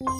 Thank you.